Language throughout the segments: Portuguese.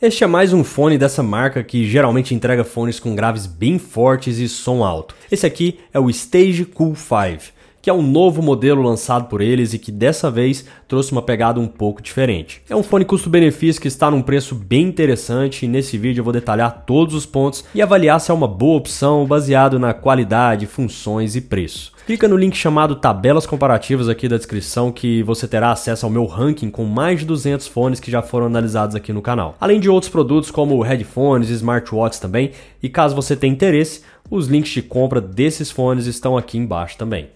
Este é mais um fone dessa marca que geralmente entrega fones com graves bem fortes e som alto. Esse aqui é o Stage Cool 5, que é um novo modelo lançado por eles e que dessa vez trouxe uma pegada um pouco diferente. É um fone custo-benefício que está num preço bem interessante e nesse vídeo eu vou detalhar todos os pontos e avaliar se é uma boa opção baseado na qualidade, funções e preço. Clica no link chamado Tabelas Comparativas aqui da descrição que você terá acesso ao meu ranking com mais de 200 fones que já foram analisados aqui no canal. Além de outros produtos como headphones smartwatches também. E caso você tenha interesse, os links de compra desses fones estão aqui embaixo também.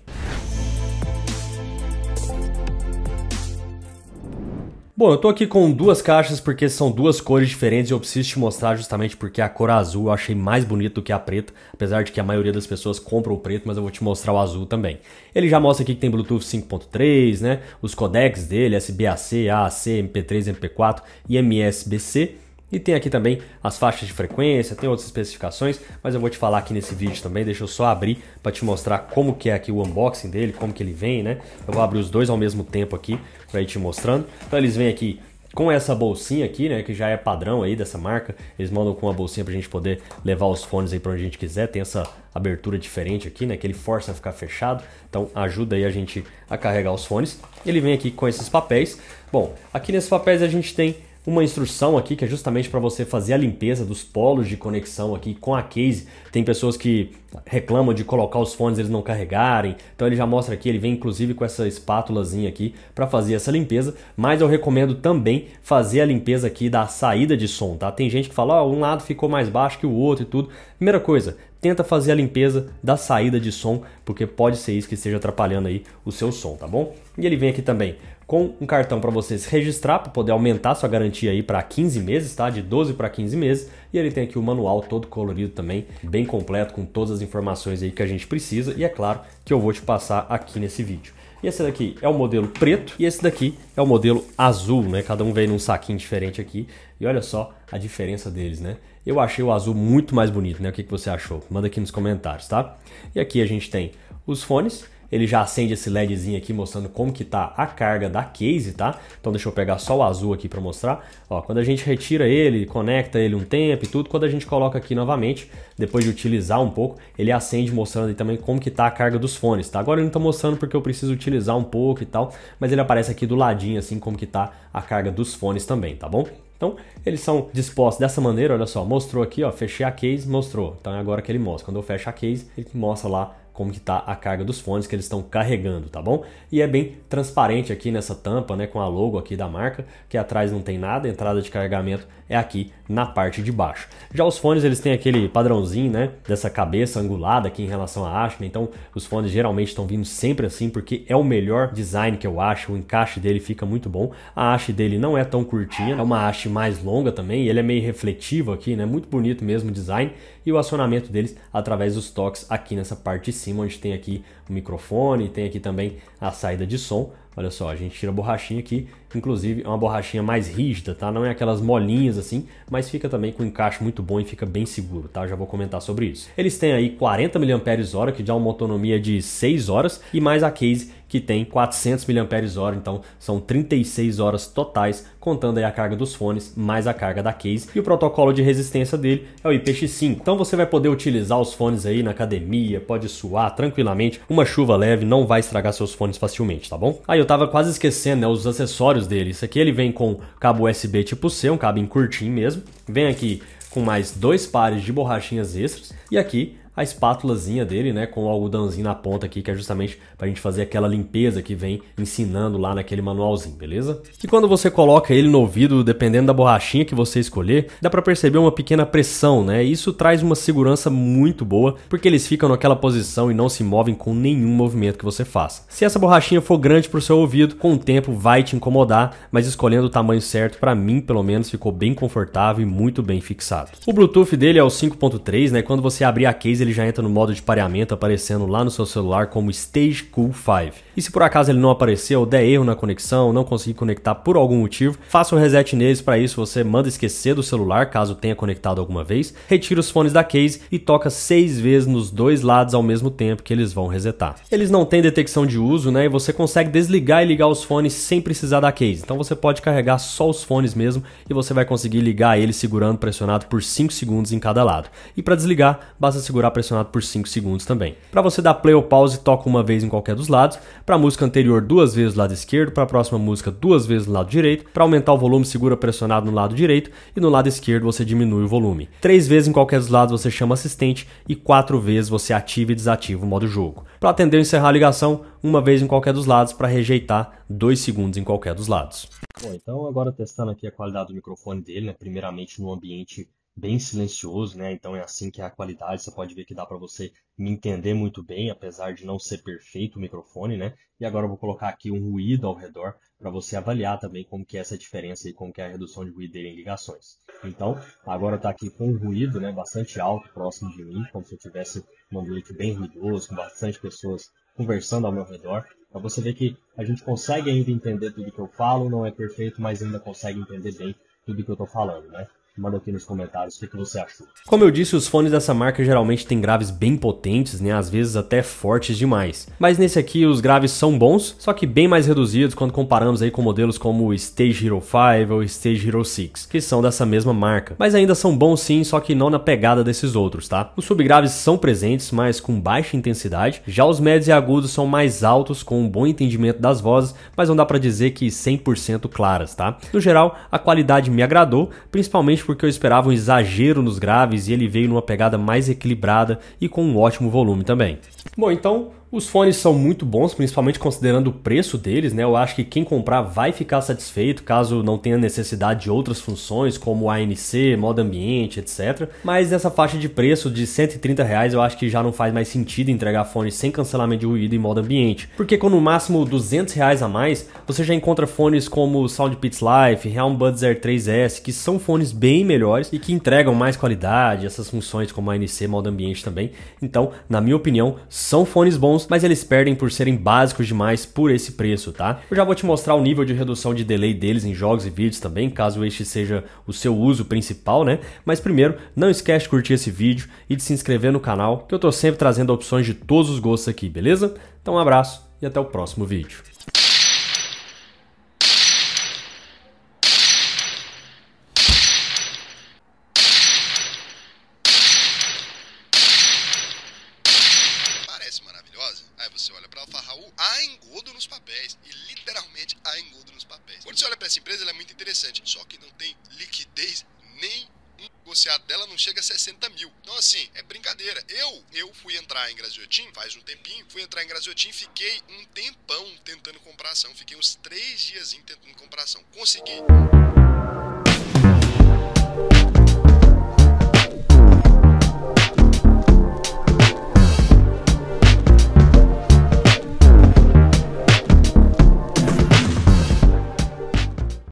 Bom, eu tô aqui com duas caixas porque são duas cores diferentes e eu preciso te mostrar justamente porque a cor azul eu achei mais bonita do que a preta, apesar de que a maioria das pessoas compram o preto, mas eu vou te mostrar o azul também. Ele já mostra aqui que tem Bluetooth 5.3, né? Os codecs dele, SBAC, AAC, MP3, MP4 e MSBC. E tem aqui também as faixas de frequência, tem outras especificações, mas eu vou te falar aqui nesse vídeo também, deixa eu só abrir para te mostrar como que é aqui o unboxing dele, como que ele vem, né? Eu vou abrir os dois ao mesmo tempo aqui para ir te mostrando. Então eles vêm aqui com essa bolsinha aqui, né, que já é padrão aí dessa marca. Eles mandam com uma bolsinha pra gente poder levar os fones aí para onde a gente quiser. Tem essa abertura diferente aqui, né, que ele força a ficar fechado. Então ajuda aí a gente a carregar os fones. Ele vem aqui com esses papéis. Bom, aqui nesses papéis a gente tem uma instrução aqui que é justamente para você fazer a limpeza dos polos de conexão aqui com a case. Tem pessoas que reclamam de colocar os fones eles não carregarem, então ele já mostra aqui, ele vem inclusive com essa espátulazinha aqui para fazer essa limpeza, mas eu recomendo também fazer a limpeza aqui da saída de som, tá? Tem gente que fala, ó, oh, um lado ficou mais baixo que o outro e tudo. Primeira coisa, tenta fazer a limpeza da saída de som, porque pode ser isso que esteja atrapalhando aí o seu som, tá bom? E ele vem aqui também com um cartão para você se registrar, para poder aumentar sua garantia aí para 15 meses, tá? De 12 para 15 meses. E ele tem aqui o manual todo colorido também, bem completo, com todas as informações aí que a gente precisa. E é claro que eu vou te passar aqui nesse vídeo. E esse daqui é o modelo preto e esse daqui é o modelo azul, né? Cada um vem num saquinho diferente aqui. E olha só a diferença deles, né? Eu achei o azul muito mais bonito, né? O que, que você achou? Manda aqui nos comentários, tá? E aqui a gente tem os fones ele já acende esse LEDzinho aqui mostrando como que tá a carga da case, tá? Então deixa eu pegar só o azul aqui para mostrar. Ó, quando a gente retira ele, conecta ele um tempo e tudo, quando a gente coloca aqui novamente, depois de utilizar um pouco, ele acende mostrando aí também como que tá a carga dos fones, tá? Agora ele não tá mostrando porque eu preciso utilizar um pouco e tal, mas ele aparece aqui do ladinho assim como que tá a carga dos fones também, tá bom? Então, eles são dispostos dessa maneira, olha só, mostrou aqui, ó, fechei a case, mostrou. Então é agora que ele mostra. Quando eu fecho a case, ele mostra lá como que está a carga dos fones que eles estão carregando, tá bom? E é bem transparente aqui nessa tampa, né, com a logo aqui da marca, que atrás não tem nada, a entrada de carregamento é aqui na parte de baixo. Já os fones, eles têm aquele padrãozinho, né, dessa cabeça angulada aqui em relação à haste, né? então os fones geralmente estão vindo sempre assim, porque é o melhor design que eu acho, o encaixe dele fica muito bom. A haste dele não é tão curtinha, é uma haste mais longa também, ele é meio refletivo aqui, né, muito bonito mesmo o design, e o acionamento deles através dos toques aqui nessa parte cima onde tem aqui o microfone, tem aqui também a saída de som. Olha só, a gente tira a borrachinha aqui, inclusive é uma borrachinha mais rígida, tá? Não é aquelas molinhas assim, mas fica também com um encaixe muito bom e fica bem seguro, tá? Já vou comentar sobre isso. Eles têm aí 40 mAh, que dá uma autonomia de 6 horas, e mais a case que tem 400 mAh, então são 36 horas totais, contando aí a carga dos fones mais a carga da case. E o protocolo de resistência dele é o IPX5. Então você vai poder utilizar os fones aí na academia, pode suar tranquilamente. Uma chuva leve não vai estragar seus fones facilmente, tá bom? Aí eu tava quase esquecendo, né, os acessórios dele. Isso aqui ele vem com cabo USB tipo C, um cabo curtinho mesmo. Vem aqui com mais dois pares de borrachinhas extras. E aqui a espátulazinha dele, né, com o algodãozinho na ponta aqui, que é justamente para a gente fazer aquela limpeza que vem ensinando lá naquele manualzinho, beleza? E quando você coloca ele no ouvido, dependendo da borrachinha que você escolher, dá para perceber uma pequena pressão, né? Isso traz uma segurança muito boa, porque eles ficam naquela posição e não se movem com nenhum movimento que você faça. Se essa borrachinha for grande para o seu ouvido, com o tempo vai te incomodar, mas escolhendo o tamanho certo, para mim pelo menos ficou bem confortável e muito bem fixado. O Bluetooth dele é o 5.3, né? Quando você abrir a case ele ele já entra no modo de pareamento aparecendo lá no seu celular como Stage Cool 5. E se por acaso ele não aparecer ou der erro na conexão, não conseguir conectar por algum motivo, faça um reset neles. Para isso você manda esquecer do celular caso tenha conectado alguma vez, retira os fones da case e toca seis vezes nos dois lados ao mesmo tempo que eles vão resetar. Eles não têm detecção de uso, né? E você consegue desligar e ligar os fones sem precisar da case. Então você pode carregar só os fones mesmo e você vai conseguir ligar eles segurando pressionado por 5 segundos em cada lado. E para desligar, basta segurar pressionado por 5 segundos também. Para você dar play ou pause, toca uma vez em qualquer dos lados. Para a música anterior, duas vezes do lado esquerdo. Para a próxima música, duas vezes no lado direito. Para aumentar o volume, segura pressionado no lado direito e no lado esquerdo você diminui o volume. Três vezes em qualquer dos lados você chama assistente e quatro vezes você ativa e desativa o modo jogo. Para atender ou encerrar a ligação, uma vez em qualquer dos lados. Para rejeitar, dois segundos em qualquer dos lados. Bom, então agora testando aqui a qualidade do microfone dele, né? Primeiramente no ambiente bem silencioso, né? Então é assim que é a qualidade. Você pode ver que dá para você me entender muito bem, apesar de não ser perfeito o microfone, né? E agora eu vou colocar aqui um ruído ao redor para você avaliar também como que é essa diferença e como que é a redução de ruído dele em ligações. Então, agora está aqui com um ruído, né, bastante alto próximo de mim, como se eu tivesse um ambiente bem ruidoso, com bastante pessoas conversando ao meu redor. Para você ver que a gente consegue ainda entender tudo que eu falo, não é perfeito, mas ainda consegue entender bem tudo que eu estou falando, né? Manda aqui nos comentários o que, você achou. Como eu disse, os fones dessa marca geralmente têm graves bem potentes, né? Às vezes até fortes demais. Mas nesse aqui os graves são bons, só que bem mais reduzidos quando comparamos aí com modelos como o Stage Hero 5 ou Stage Hero 6, que são dessa mesma marca. Mas ainda são bons sim, só que não na pegada desses outros, tá? Os subgraves são presentes, mas com baixa intensidade. Já os médios e agudos são mais altos, com um bom entendimento das vozes, mas não dá para dizer que 100% claras, tá? No geral, a qualidade me agradou, principalmente porque eu esperava um exagero nos graves e ele veio numa pegada mais equilibrada e com um ótimo volume também. Bom, então os fones são muito bons, principalmente considerando o preço deles, né? Eu acho que quem comprar vai ficar satisfeito caso não tenha necessidade de outras funções como ANC, modo ambiente, etc. Mas nessa faixa de preço de 130 reais eu acho que já não faz mais sentido entregar fones sem cancelamento de ruído em modo ambiente, porque com no máximo 200 reais a mais você já encontra fones como SoundPits Life, Realm Buds Air 3S, que são fones bem melhores e que entregam mais qualidade, essas funções como ANC, modo ambiente também. Então, na minha opinião, são fones bons bons, mas eles perdem por serem básicos demais por esse preço, tá? Eu já vou te mostrar o nível de redução de delay deles em jogos e vídeos também, caso este seja o seu uso principal, né? Mas primeiro, não esquece de curtir esse vídeo e de se inscrever no canal, que eu tô sempre trazendo opções de todos os gostos aqui, beleza? Então um abraço e até o próximo vídeo. você olha para a Alfa Raul, há engodo nos papéis. E literalmente há engodo nos papéis. Quando você olha para essa empresa, ela é muito interessante. Só que não tem liquidez nem negociado dela não chega a 60 mil. Então, assim, é brincadeira. Eu, eu fui entrar em Graziotin faz um tempinho, fui entrar em Graziotin fiquei um tempão tentando comprar ação. Fiquei uns três dias tentando comprar ação. Consegui.